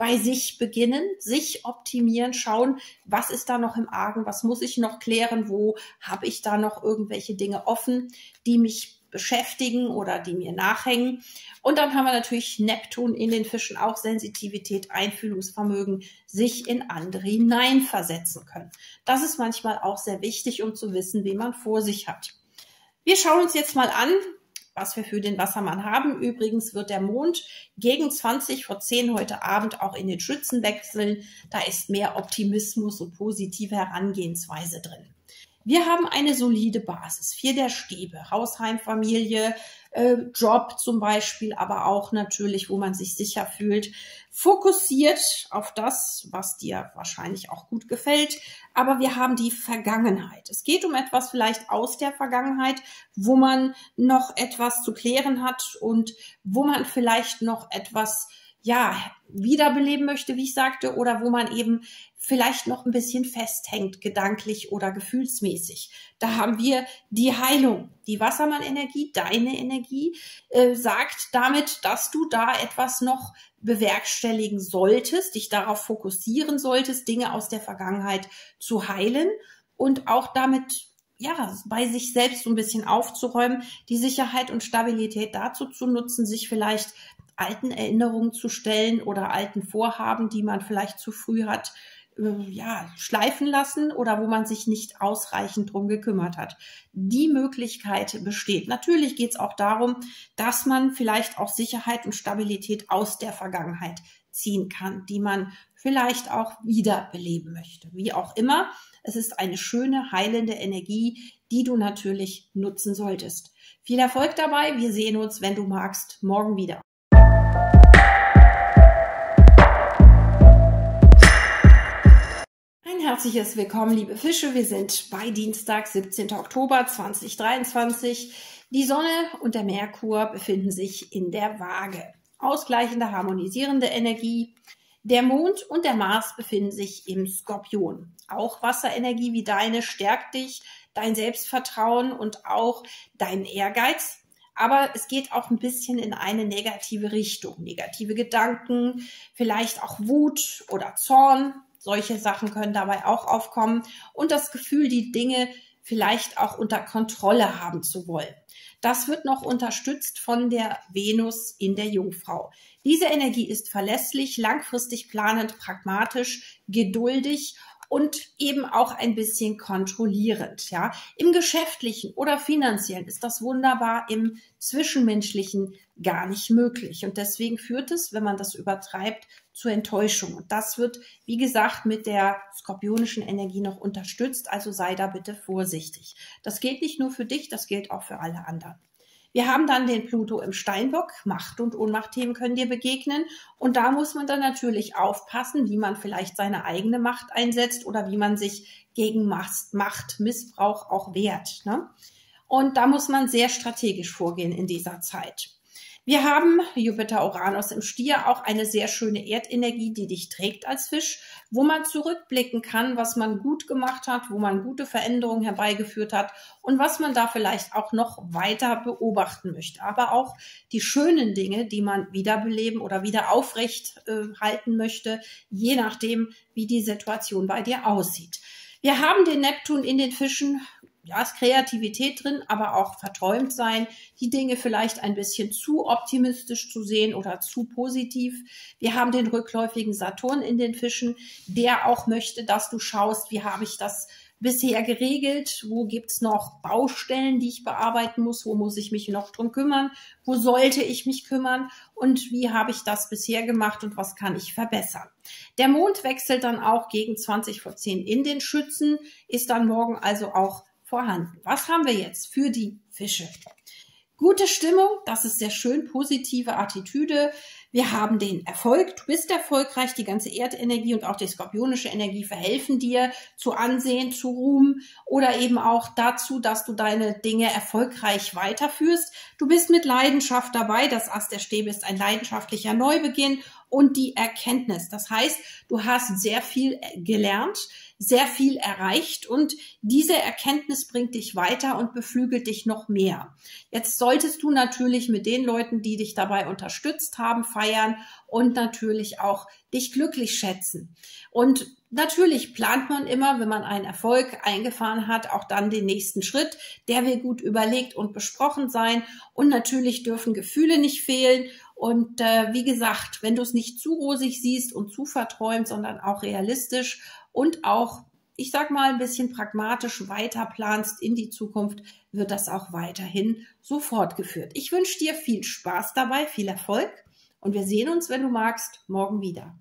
Speaker 1: bei sich beginnen, sich optimieren, schauen, was ist da noch im Argen, was muss ich noch klären, wo habe ich da noch irgendwelche Dinge offen, die mich beschäftigen oder die mir nachhängen. Und dann haben wir natürlich Neptun in den Fischen auch Sensitivität, Einfühlungsvermögen, sich in andere hineinversetzen können. Das ist manchmal auch sehr wichtig, um zu wissen, wen man vor sich hat. Wir schauen uns jetzt mal an, was wir für den Wassermann haben. Übrigens wird der Mond gegen 20 vor 10 heute Abend auch in den Schützen wechseln. Da ist mehr Optimismus und positive Herangehensweise drin. Wir haben eine solide Basis. Vier der Stäbe, Hausheimfamilie, äh, Job zum Beispiel, aber auch natürlich, wo man sich sicher fühlt, fokussiert auf das, was dir wahrscheinlich auch gut gefällt. Aber wir haben die Vergangenheit. Es geht um etwas vielleicht aus der Vergangenheit, wo man noch etwas zu klären hat und wo man vielleicht noch etwas ja, wiederbeleben möchte, wie ich sagte, oder wo man eben vielleicht noch ein bisschen festhängt, gedanklich oder gefühlsmäßig. Da haben wir die Heilung. Die Wassermann-Energie, deine Energie, äh, sagt damit, dass du da etwas noch bewerkstelligen solltest, dich darauf fokussieren solltest, Dinge aus der Vergangenheit zu heilen und auch damit ja, bei sich selbst so ein bisschen aufzuräumen, die Sicherheit und Stabilität dazu zu nutzen, sich vielleicht alten Erinnerungen zu stellen oder alten Vorhaben, die man vielleicht zu früh hat, äh, ja, schleifen lassen oder wo man sich nicht ausreichend drum gekümmert hat. Die Möglichkeit besteht. Natürlich geht es auch darum, dass man vielleicht auch Sicherheit und Stabilität aus der Vergangenheit ziehen kann, die man vielleicht auch wiederbeleben möchte. Wie auch immer, es ist eine schöne, heilende Energie, die du natürlich nutzen solltest. Viel Erfolg dabei. Wir sehen uns, wenn du magst, morgen wieder. Herzliches Willkommen, liebe Fische. Wir sind bei Dienstag, 17. Oktober 2023. Die Sonne und der Merkur befinden sich in der Waage. Ausgleichende, harmonisierende Energie. Der Mond und der Mars befinden sich im Skorpion. Auch Wasserenergie wie deine stärkt dich, dein Selbstvertrauen und auch dein Ehrgeiz. Aber es geht auch ein bisschen in eine negative Richtung. Negative Gedanken, vielleicht auch Wut oder Zorn, solche Sachen können dabei auch aufkommen und das Gefühl, die Dinge vielleicht auch unter Kontrolle haben zu wollen. Das wird noch unterstützt von der Venus in der Jungfrau. Diese Energie ist verlässlich, langfristig planend, pragmatisch, geduldig und eben auch ein bisschen kontrollierend. Ja, im geschäftlichen oder finanziellen ist das wunderbar, im zwischenmenschlichen gar nicht möglich. Und deswegen führt es, wenn man das übertreibt, zu Enttäuschung. Und das wird, wie gesagt, mit der skorpionischen Energie noch unterstützt. Also sei da bitte vorsichtig. Das gilt nicht nur für dich, das gilt auch für alle anderen. Wir haben dann den Pluto im Steinbock. Macht- und Ohnmachtthemen können dir begegnen. Und da muss man dann natürlich aufpassen, wie man vielleicht seine eigene Macht einsetzt oder wie man sich gegen Machtmissbrauch auch wehrt. Ne? Und da muss man sehr strategisch vorgehen in dieser Zeit. Wir haben Jupiter Uranus im Stier, auch eine sehr schöne Erdenergie, die dich trägt als Fisch, wo man zurückblicken kann, was man gut gemacht hat, wo man gute Veränderungen herbeigeführt hat und was man da vielleicht auch noch weiter beobachten möchte. Aber auch die schönen Dinge, die man wiederbeleben oder wieder aufrecht äh, halten möchte, je nachdem, wie die Situation bei dir aussieht. Wir haben den Neptun in den Fischen, ja, ist Kreativität drin, aber auch verträumt sein, die Dinge vielleicht ein bisschen zu optimistisch zu sehen oder zu positiv. Wir haben den rückläufigen Saturn in den Fischen, der auch möchte, dass du schaust, wie habe ich das bisher geregelt, wo gibt's noch Baustellen, die ich bearbeiten muss, wo muss ich mich noch drum kümmern, wo sollte ich mich kümmern und wie habe ich das bisher gemacht und was kann ich verbessern. Der Mond wechselt dann auch gegen 20 vor 10 in den Schützen, ist dann morgen also auch vorhanden. Was haben wir jetzt für die Fische? Gute Stimmung, das ist sehr schön, positive Attitüde. Wir haben den Erfolg, du bist erfolgreich, die ganze Erdenergie und auch die skorpionische Energie verhelfen dir zu Ansehen, zu Ruhm oder eben auch dazu, dass du deine Dinge erfolgreich weiterführst. Du bist mit Leidenschaft dabei, das Ast der Stäbe ist ein leidenschaftlicher Neubeginn und die Erkenntnis. Das heißt, du hast sehr viel gelernt, sehr viel erreicht und diese Erkenntnis bringt dich weiter und beflügelt dich noch mehr. Jetzt solltest du natürlich mit den Leuten, die dich dabei unterstützt haben, feiern und natürlich auch dich glücklich schätzen. Und natürlich plant man immer, wenn man einen Erfolg eingefahren hat, auch dann den nächsten Schritt. Der will gut überlegt und besprochen sein. Und natürlich dürfen Gefühle nicht fehlen. Und äh, wie gesagt, wenn du es nicht zu rosig siehst und zu verträumt, sondern auch realistisch und auch, ich sag mal, ein bisschen pragmatisch weiter planst in die Zukunft, wird das auch weiterhin so fortgeführt. Ich wünsche dir viel Spaß dabei, viel Erfolg und wir sehen uns, wenn du magst, morgen wieder.